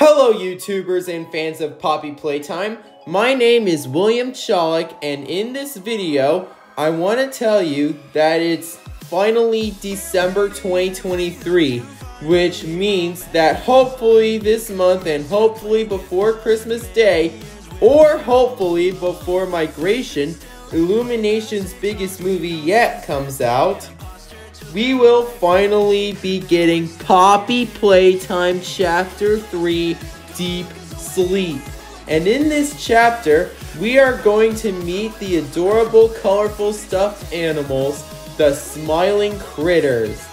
Hello, YouTubers and fans of Poppy Playtime. My name is William Chollick, and in this video, I want to tell you that it's finally December 2023, which means that hopefully this month and hopefully before Christmas Day, or hopefully before Migration, Illumination's biggest movie yet comes out, we will finally be getting Poppy Playtime Chapter 3 Deep Sleep. And in this chapter, we are going to meet the adorable, colorful stuffed animals, the Smiling Critters.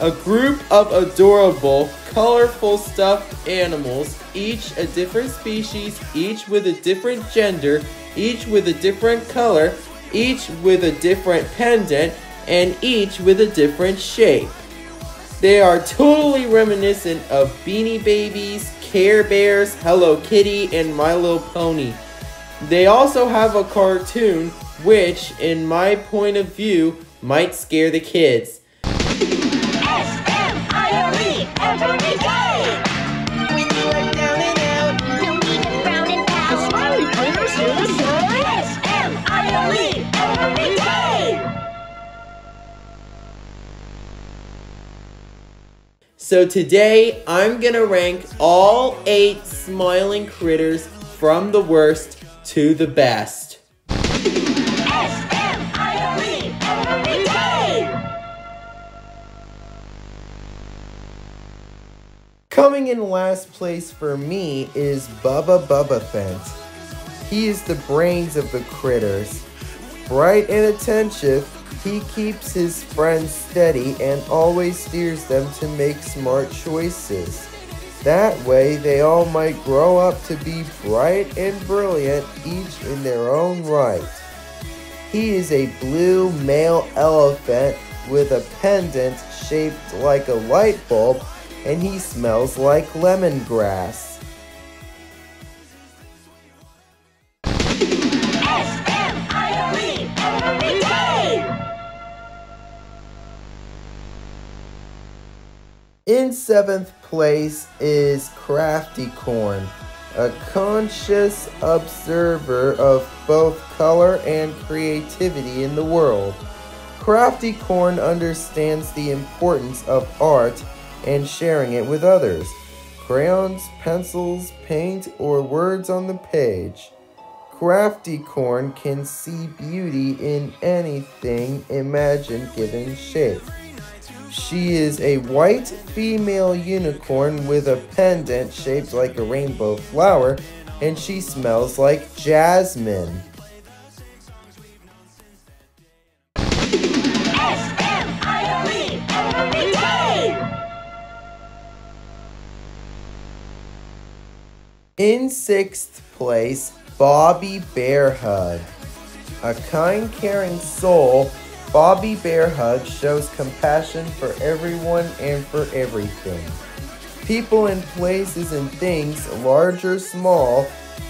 A group of adorable, colorful stuffed animals, each a different species, each with a different gender, each with a different color, each with a different pendant, and each with a different shape. They are totally reminiscent of Beanie Babies, Care Bears, Hello Kitty, and My Little Pony. They also have a cartoon which, in my point of view, might scare the kids. S-M-I-L-E So today, I'm gonna rank all eight smiling critters from the worst to the best. Coming in last place for me is Bubba Bubbaphant. He is the brains of the critters. Bright and attentive, he keeps his friends steady and always steers them to make smart choices. That way, they all might grow up to be bright and brilliant, each in their own right. He is a blue male elephant with a pendant shaped like a light bulb, and he smells like lemongrass. In seventh place is Crafty Corn, a conscious observer of both color and creativity in the world. Crafty Corn understands the importance of art and sharing it with others. Crayons, pencils, paint, or words on the page. Crafty Corn can see beauty in anything imagined given shape. She is a white female unicorn with a pendant shaped like a rainbow flower, and she smells like jasmine. In sixth place, Bobby Bear Hug. A kind, caring soul, Bobby Bear Hug shows compassion for everyone and for everything. People and places and things, large or small,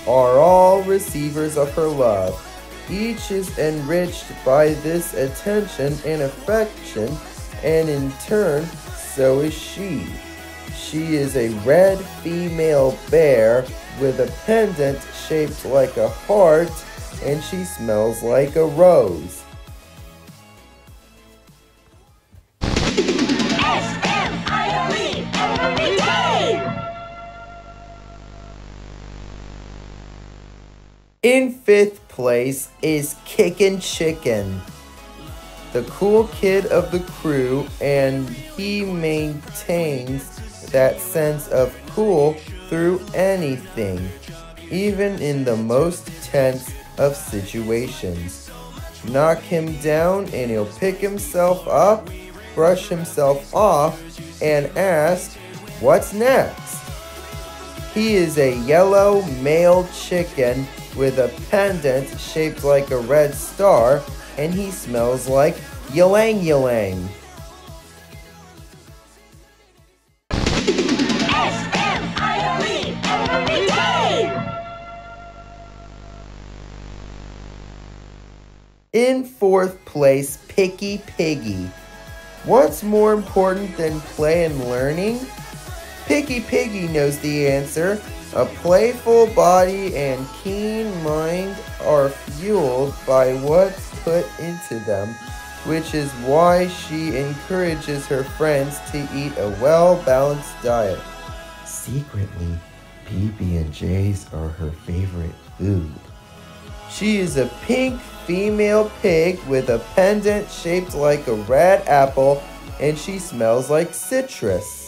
are all receivers of her love. Each is enriched by this attention and affection, and in turn, so is she. She is a red female bear with a pendant shaped like a heart, and she smells like a rose. In fifth place is Kickin' Chicken, the cool kid of the crew, and he maintains that sense of cool through anything, even in the most tense of situations. Knock him down and he'll pick himself up, brush himself off, and ask, What's next? He is a yellow male chicken with a pendant shaped like a red star, and he smells like ylang ylang. In fourth place, Picky Piggy. What's more important than play and learning? Picky Piggy knows the answer. A playful body and keen mind are fueled by what's put into them, which is why she encourages her friends to eat a well balanced diet. Secretly, PB&J's are her favorite food. She is a pink female pig with a pendant shaped like a red apple and she smells like citrus.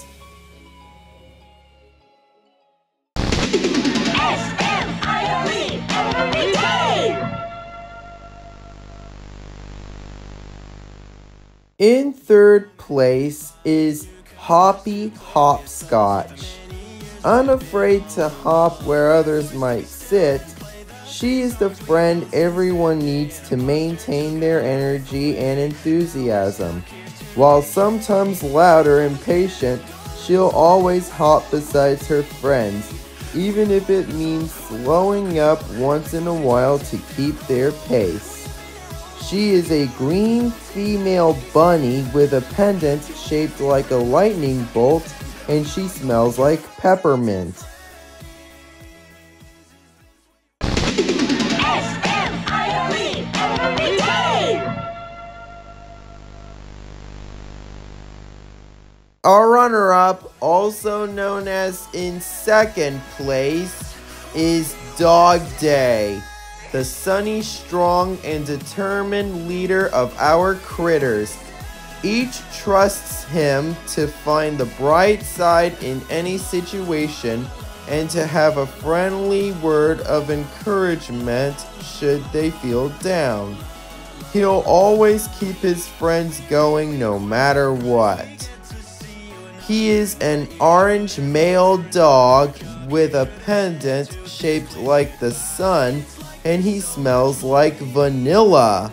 In third place is Hoppy Hopscotch. Unafraid to hop where others might sit, she is the friend everyone needs to maintain their energy and enthusiasm. While sometimes loud or impatient, she'll always hop beside her friends, even if it means slowing up once in a while to keep their pace. She is a green female bunny with a pendant shaped like a lightning bolt, and she smells like peppermint. Our runner up, also known as in second place, is Dog Day, the sunny, strong, and determined leader of our critters. Each trusts him to find the bright side in any situation and to have a friendly word of encouragement should they feel down. He'll always keep his friends going no matter what. He is an orange male dog with a pendant shaped like the sun, and he smells like vanilla.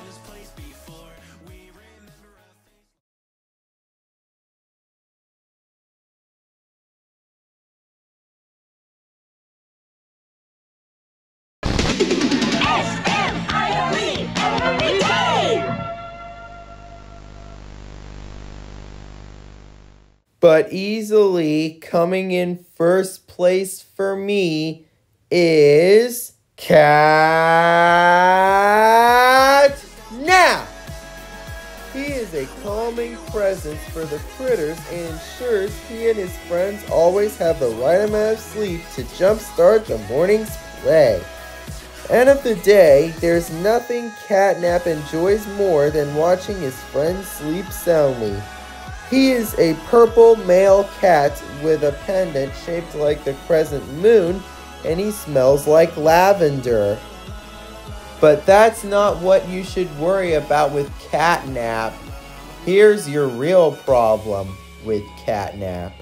But easily coming in first place for me is Cat Nap. He is a calming presence for the critters and ensures he and his friends always have the right amount of sleep to jumpstart the morning's play. End of the day, there's nothing Catnap enjoys more than watching his friends sleep soundly. He is a purple male cat with a pendant shaped like the crescent moon, and he smells like lavender. But that's not what you should worry about with Catnap. Here's your real problem with Catnap.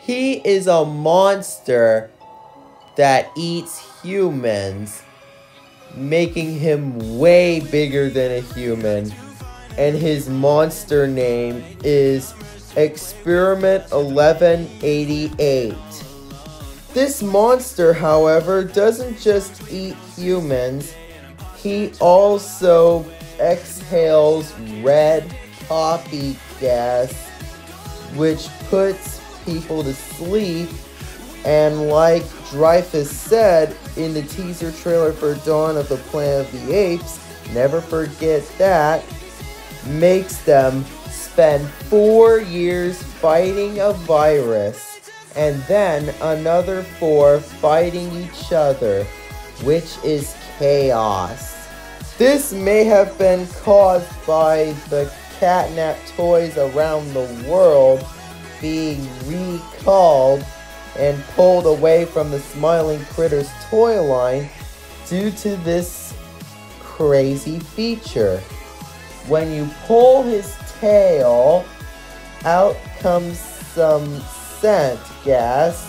He is a monster that eats humans, making him way bigger than a human. And his monster name is Experiment 1188. This monster, however, doesn't just eat humans, he also exhales red poppy gas, which puts people to sleep. And like Dreyfus said in the teaser trailer for Dawn of the Planet of the Apes, never forget that, makes them spend four years fighting a virus and then another four fighting each other, which is chaos. This may have been caused by the catnap toys around the world being recalled and pulled away from the Smiling Critters toy line due to this crazy feature. When you pull his tail, out comes some gas,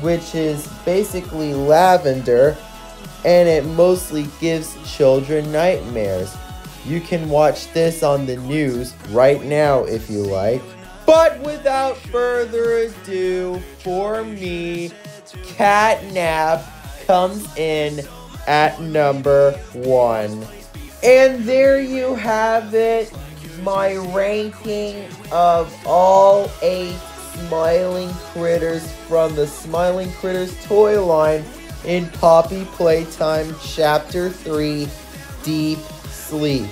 which is basically lavender, and it mostly gives children nightmares. You can watch this on the news right now if you like. But without further ado, for me, Catnap comes in at number one. And there you have it, my ranking of all eight smiling critters from the Smiling Critters toy line in Poppy Playtime Chapter 3 Deep Sleep.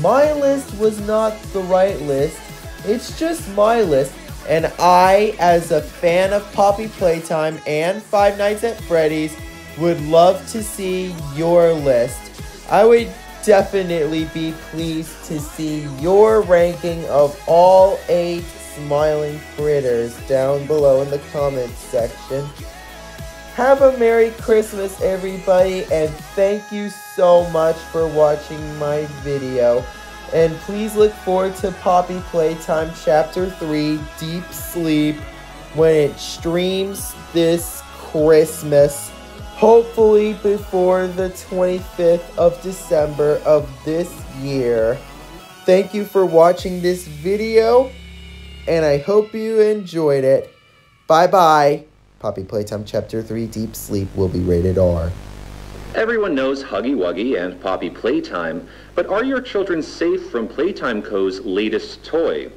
My list was not the right list, it's just my list, and I, as a fan of Poppy Playtime and Five Nights at Freddy's, would love to see your list. I would definitely be pleased to see your ranking of all eight smiling critters down below in the comments section. Have a Merry Christmas, everybody, and thank you so much for watching my video. And please look forward to Poppy Playtime Chapter 3 Deep Sleep when it streams this Christmas. Hopefully before the 25th of December of this year. Thank you for watching this video, and I hope you enjoyed it. Bye bye. Poppy Playtime Chapter 3 Deep Sleep will be rated R. Everyone knows Huggy Wuggy and Poppy Playtime, but are your children safe from Playtime Co.'s latest toy?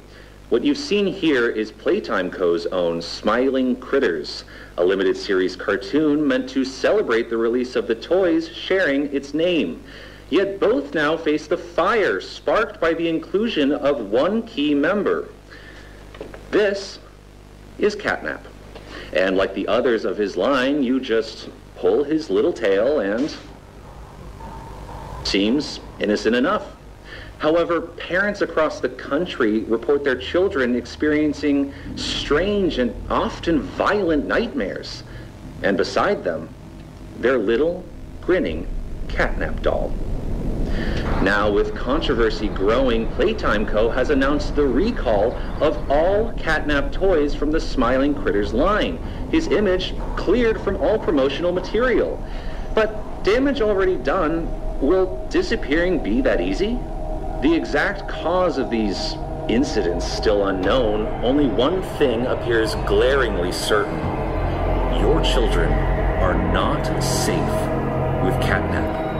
What you've seen here is Playtime Co.'s own Smiling Critters, a limited series cartoon meant to celebrate the release of the toys sharing its name. Yet both now face the fire sparked by the inclusion of one key member. This is Catnap. And like the others of his line, you just pull his little tail and seems innocent enough. However, parents across the country report their children experiencing strange and often violent nightmares. And beside them, their little, grinning catnap doll. Now, with controversy growing, Playtime Co. has announced the recall of all catnap toys from the Smiling Critters line. His image cleared from all promotional material. But damage already done, will disappearing be that easy? The exact cause of these incidents still unknown, only one thing appears glaringly certain. Your children are not safe with catnap.